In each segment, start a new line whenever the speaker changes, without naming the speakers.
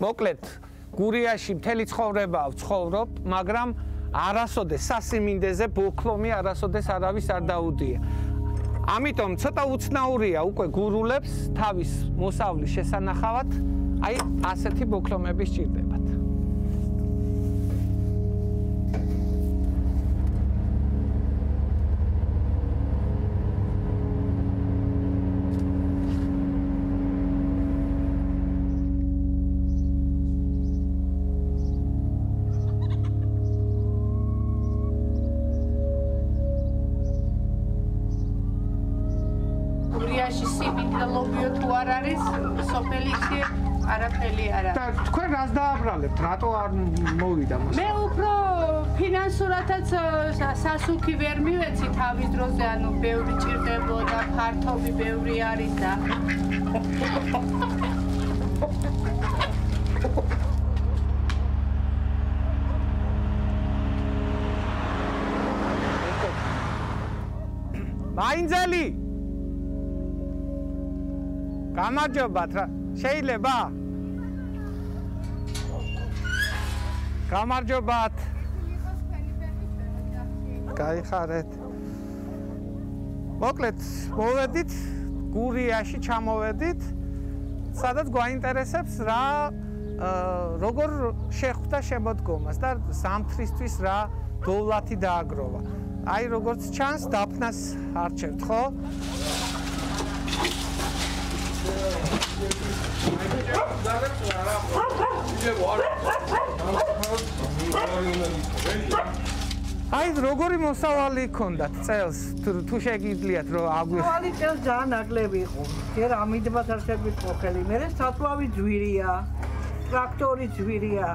მოკლედ გურიაში მთელი ცხოვრება ვცხოვრობ, მაგრამ არასოდეს სასიმინდეზე ბოქლომი არასოდეს არავის არ დაუდია. ამიტომ ცოტა უცნაურია უკვე გურულებს თავის მოსავლის შესანახავად, აი ასეთი ბოქლომები სჭირდებათ. დააბრალებთ? რატო არ მოვიდა მოსა?
მე უფრო ფინანსურათაც სასუქი ვერ მივეცი თავის დროზე, ანუ ბევრი ჭირდებოდა, ფართობი ბევრი არის და
მაინძელი გამარჯობათ რა შეიძლება? გამარჯობათ. გაიხარეთ. მოკლედ, მოვედით გურიაში ჩამოვედით. სადაც გვაინტერესებს რა როგორ შეხვდა შემოდგომას და სამთრისთვის რა დოვლათი დააგროვა. აი როგორც ჩანს, დაფნას არჩევთ, ხო? აი როგორი მოსავალი ქონდათ წელს? თუ შეგიძლიათ რომ აგვი
მოსავალი წელს ძალიან ნაკლები იყო. ჯერ ამიდებათ არსები ყოხელი მე სათვალავი ძვირია ტრაქტორი ძვირია.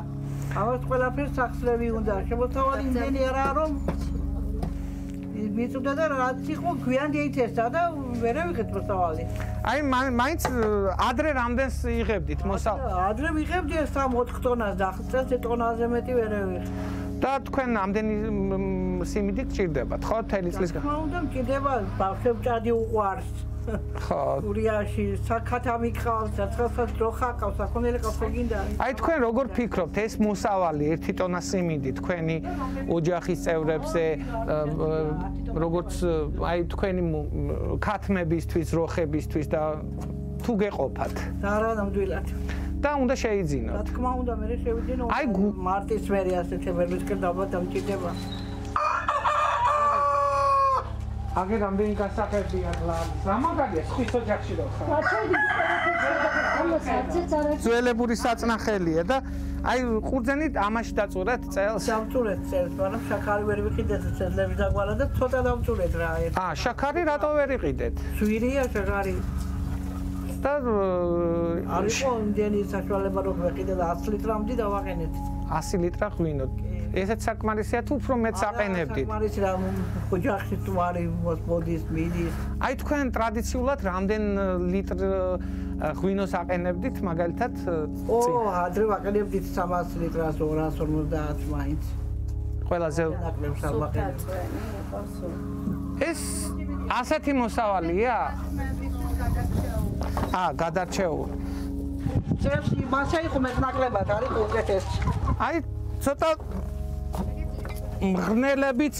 ამას ყველაფერს სახსრები უნდა. შემოსავალი იმდენი არა რომ მიწუდა და რაც იყო გვიან დიეთესა და ვერ ვიღეთ მოსავალი.
აი მაინც ადრე რამდენს იღებდით მოსავალი?
ადრე ვიღებდი 3-4 ტონას და ახლა 10 ტონაზე მეტი ვერ ვიღე.
და თქვენ ამდენი სიმინდი გჭირდებათ, ხო, თელი წლის?
ხო, უნდა მჭირდება, ბავშვებს ჭადი უყვარს.
ხო.
გურიაში საკათავი ყავს, საცხელსაც როხა ყავს, საკონელი ყავს, გინდა.
აი თქვენ როგორ ფიქრობთ, ეს მოსავალი 1 ტონა სიმინდი თქვენი ოჯახის წევრებზე როგორც აი თქვენი ქათმებისთვის, როხებისთვის და თუ გეყოფათ?
არა, ნამდვილად.
და უნდა შეიძინოთ.
რა თქმა უნდა, მე შევიძინო. აი მარტის ვერი ასეთ ვერვის კერდაბა დამჭირდება.
აგერ რამდენი გასახებია გლა. რამაგალია ხვის ოჯახში რო ხარ? ძველებური საწნახელია და აი ყურძენი ამაში დაწურეთ წელს.
დავწურეთ წელს, მაგრამ შაქარი ვერ ვიყიდეთ წელებს დაგვალა და ცოტა დავწურეთ რა ერთ.
აა შაქარი რატო ვერ იყიდეთ?
ზვირია შაქარი. და არის კონდენი საშუალება რომ ვიყიდე და 100 ლიტრამდე დავაყენეთ
100 ლიტრა ღვინო ესეც საკმარისია თუ უფრო მეც აყენებდით
საკმარისი რა ოჯახში თუ არის მოდის მიდის.
აი თქვენ ტრადიციულად რამდენ ლიტრ ღვინოს აყენებდით მაგალითად?
ო ადრე ვაყენებდით 300 ლიტრას 250 მაინც.
ყველაზე ეს ასეთი მოსავალია აა გადარჩეული.
წელს მასა იყო მეტნაკლებად არის უკეთესი.
აი ცოტა მღნელებიც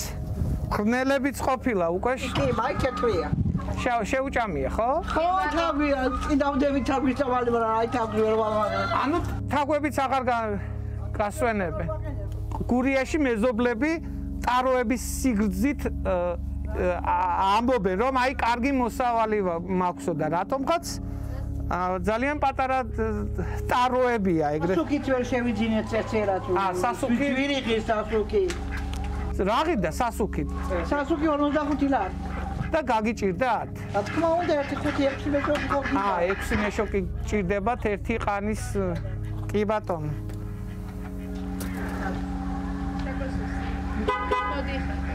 მღნელებიც ყოფილა უკვე.
კი, მაი კეთრია.
შეუ შეუჭამია, ხო?
ხო, თავია, კიდავდები თავის თავალი, მაგრამ აი თავი ვერ ვამაგე.
ანუ თაგვებიც აღარ გასვენებენ. გურიაში მეზობლები ტაროების სიგრძით ამბობენ რომ აი კარგი მოსავალი მაქვსო და რატომღაც ძალიან პატარა ტაროებია ეგრე
სასუქით ვერ შევიძინეთ წეწერა თუ
აა სასუქი
ვირიღის სასუქი
რაღი და სასუქით
სასუქი 55 ლარი
და გაგიჭirdათ?
რა თქმა უნდა 1.5-6 მეშოკი გქონდა.
აა 6 მეშოკი ჭირდებათ ერთი ყანის კი ბატონო. მოდი ხარ.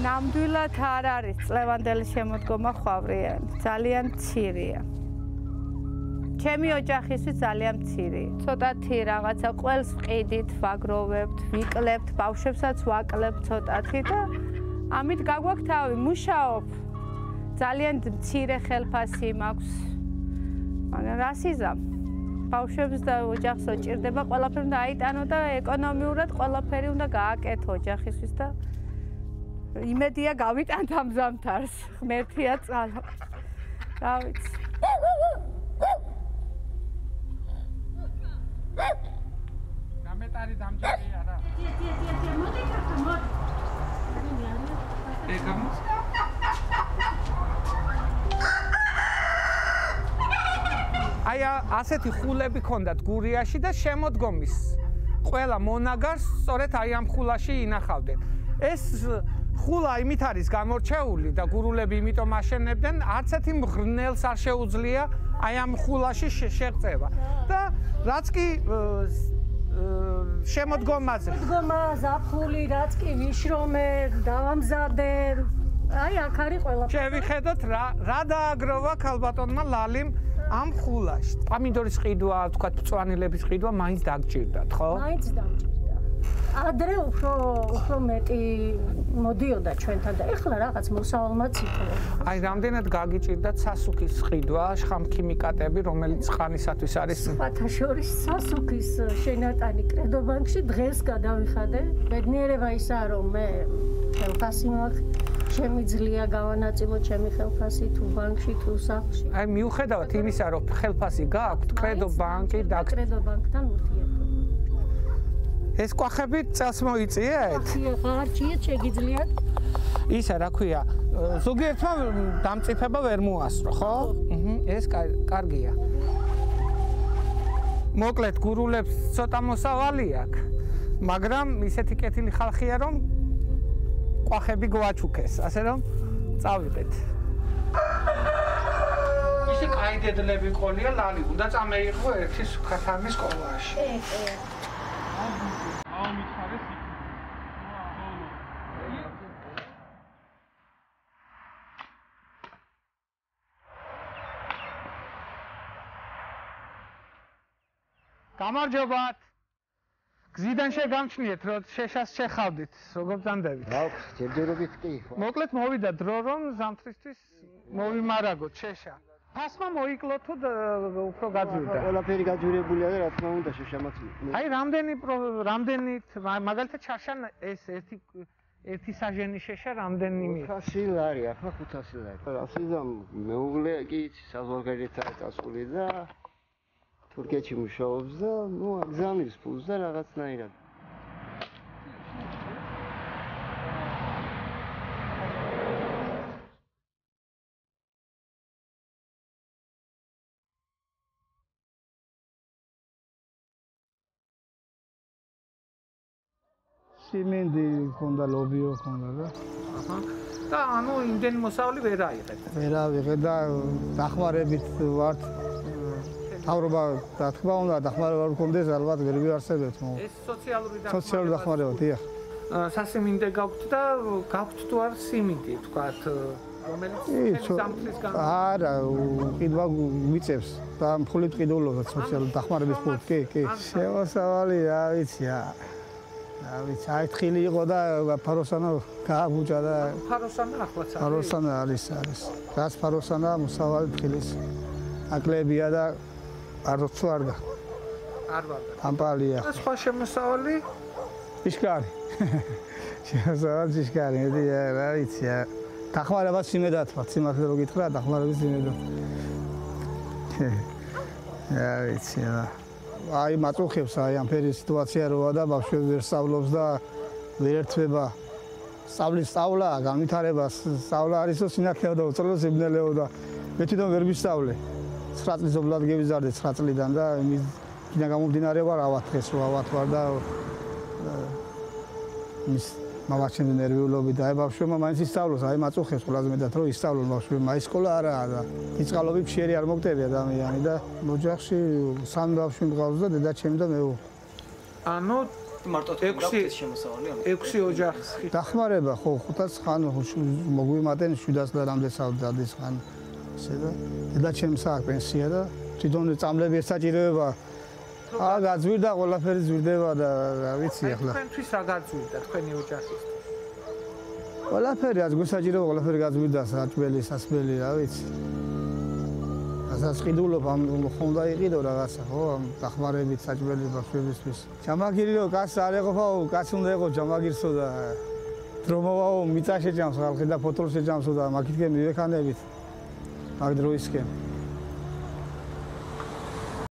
ნამდვილად არ არის წლევანდელი შემოდგომა ხვავრიან, ძალიან მცირეა. ჩემი ოჯახისთვის ძალიან მცირე. ცოტათი რაღაცა ყველს ვყიდით, ვაგროვებთ, ვიკლებთ, ბავშვებსაც ვაკლებთ ცოტათი და ამით გაგვაქვს თავი, მუშაობ. ძალიან მცირე ხელფასი მაქვს. მაგრამ რა სიზამ? ბავშვებს და ოჯახს უჭირდება ყველაფერი უნდა აიტანო და ეკონომიურად ყველაფერი უნდა გააკეთო ოჯახისთვის და იმედია გავიტანთ ამ ზამთარს. ღმერთია წალა. რა ვიცი.
ეგამ აი ასეთი ხულები ქონდათ გურიაში და შემოდგომის ყველა მონაგარს სწორედ აი ამ ხულაში ინახავდნენ. ეს ხულა იმით არის გამორჩეული და გურულები იმიტომ აშენებდნენ, არც ერთი მღრნელს არ შეუძლია აი ამ ხულაში შეღწევა. და რაც კი შემოდგომაზე.
შემოდგომა, ზაფხული, რაც კი ვიშრომე, დავამზადე. აი აქ არის ყველა.
შევიხედოთ რა რა დააგროვა ქალბატონმა ლალიმ ამ ხულაში. პამინდორის ყიდვა, თქვა წვანილების ყიდვა მაინც დაგჭირდათ, ხო?
მაინც დაგჭირდა. ადრე უფრო უფრო მეტი მოდიოდა ჩვენთან და ეხლა რაღაც მოსავალმაც იქნება.
აი, რამდენად გაგიჭირდათ სასუქის ყიდვა, შხამქიმიკატები, რომელიც ხანისათვის არის
ფათაშორის სასუქის შენატანი კრედობანკში დღეს გადავიხადე. ბედნიერება ისაა, რომ მე ხელფასი მაქვს. შემიძლია გავანაწილო ჩემი ხელფასი თუ ბანკში თუ სახლში.
აი, მიუხედავად იმისა, რომ ხელფასი გააქვთ, კრედობანკი და
კრედობანკთან ურთიერთობა
ეს კვახები წელს მოიწიეთ?
ხარჭია შეგიძლიათ?
ისა რა ქვია, ზოგიერთმა დამწიფება ვერ მოასწრო, ხო? აჰა, ეს კარგია. მოკლედ გურულებს ცოტა მოსავალი აქვს, მაგრამ ისეთი კეთილი ხალხია, რომ კვახები გვაჩუქეს, ასე რომ წავიდეთ. ისე კაი დედლები ყოლია, ლალი, უნდა წამეიღო ერთი სუქათამის სკოლაში. ე, ე. აუ გამარჯობათ. გზიდან შეგამჩნიეთ, რომ შეშას შეხავდით, როგორ ძანდებით?
აქვს, ჯერჯერობით კი.
მოკლედ მოვიდა დრო, რომ ზამთრისთვის მოვიმარაგოთ შეშა. ფასმა მოიკლო თუ უფრო გაძვირდა?
ყველაფერი გაძვირებულია და რა თქმა უნდა შეშამაც.
აი რამდენი რამდენით მაგალითად ჩაშან ეს ერთი ერთი საჟენი შეშა რამდენი მი
500 ლარი ახლა 500 ლარი. ასიზამ მეუღლე კი საზღვარგარეთაა წასული და თურქეთში მუშაობს და ნუ აგზავნებს ფულს და რაღაცნაირად.
სიმინდი ქონდა ლობიო ქონდა და
აჰა. და ანუ იმდენ მოსავლი ვერ აიღეთ.
ვერ ავიღე და დახმარებით ვართ. თავრობა რა თქმა უნდა დახმარება გქონდეს ალბათ ვერ ვიარსებთ
მო. ეს სოციალური
დახმარება სოციალური დახმარება დიახ
სასიმინდე გაქვთ და გაქვთ თუ არ სიმინდი თქვათ რომელიც სამთრის გან
არა ყიდვა მიწევს და მხოლოდ ყიდულობა სოციალური დახმარების ფონდი კი კი. შემოსავალი რა ვიცი აა ვიცი, აითხილი იყო და ფაროსანა გააბუჭა და
ფაროსანა ახლაც არის.
ფაროსანა არის, არის. რაც ფაროსანა მოსავალი ფხილის აკლებია და აროცო არ და.
არ ვარ.
ამპალია.
და სხვა შემოსავალი?
ისკარი. შემოსავალი ისკარი, ედი რა ვიცი. დახმარება სიმედათ, სიმართლე რო გითხრა, დახმარება სიმედათ. რა ვიცი, რა. აი მაწუხებს აი ამ ფერის სიტუაცია როა და ბავშვები ვერ სწავლობს და ვერ ერთვება. სწავლის სწავლა განვითარება სწავლა არისო სინათლეო და უწრელო სიბნელეო და მე თვითონ ვერ ვისწავლე. 9 წლის ობლად გევიზარდე 9 წლიდან და იმის კიდე გამომდინარე ვარ ავათ ეს რო ავათ ვარ და ის მამაჩემი ნერვიულობი და აი ბავშვებმა მაინც ისწავლოს, აი მაწუხებს ყველაზე მეტად რომ ისწავლონ ბავშვებმა. აი სკოლა არაა და იწყალობი ფშიერი არ მოგტები ადამიანი და ოჯახში სამ ბავშვი მყავს და დედაჩემი და მე.
ანუ
მარტო 6 შემოსავალი ანუ
6 ოჯახი.
დახმარება ხო 500 ხან მოგვიმატენ 700 და რამდენი საუბრადის ხან. ესე და დედაჩემს აქვს პენსია და თვითონ წამლები ესაჭიროება აა გაძვირდა ყველაფერი ზვირდება და რა ვიცი ახლა.
თქვენთვის რა გაძვირდა თქვენი ოჯახისთვის
ყველაფერი რაც გუსაჯირო ყველაფერი გაძვირდა საჭველი სასმელი რა ვიცი. ასაც ყიდულობ ამ ხონდა იყიდო რაღაცა ხო ამ დახმარებით საჭველი ბავშვებისთვის. ჯამაგირო კაც არ ეყოფაო კაც უნდა ეყო ჯამაგირსო და დრომოვაო მიწა შეჭამს ხალხი და ფოთოლს შეჭამსო და მაგითკენ მივექანებით. მაგ დროისკენ